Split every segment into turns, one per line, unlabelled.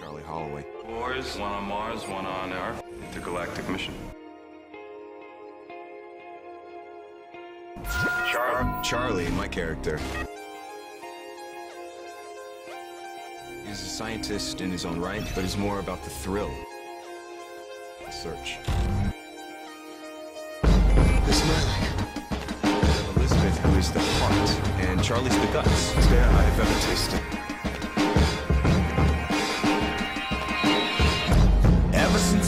Charlie Holloway.
Wars, one on Mars, one on Earth. Intergalactic mission. Char
Charlie, my character, is a scientist in his own right, but is more about the thrill, the search. This man, have Elizabeth, who is the heart, and Charlie's the guts. Best beer I've ever tasted.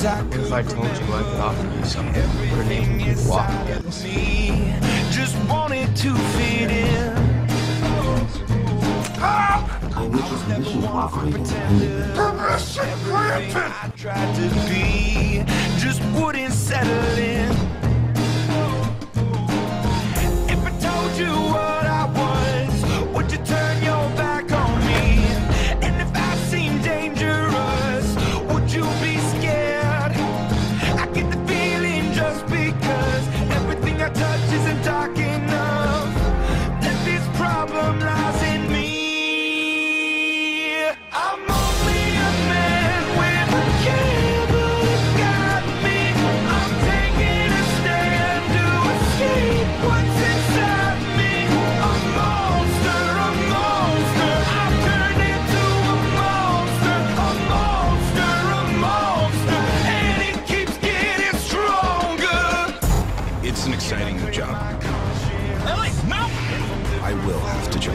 I
What if I told you I could offer you something? Her name would walk against
me, just wanted to fit in. Everything I tried to be just wouldn't settle in.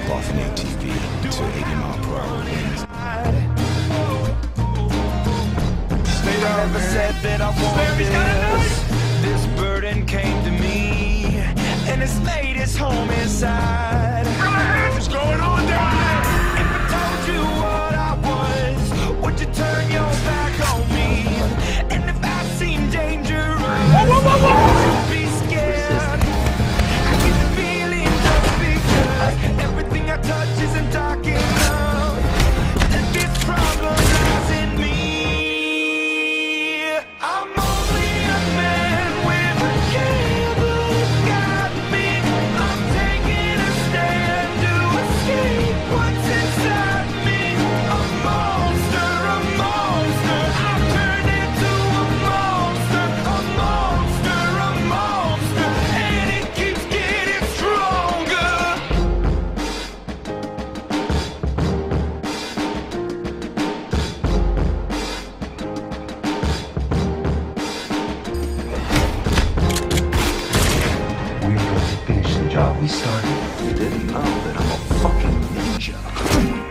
Off an ATV to 80 mile per hour winds.
Never said that I wanted this. This burden came to me, and it's made its home inside. job we started. You didn't know that I'm a
fucking ninja.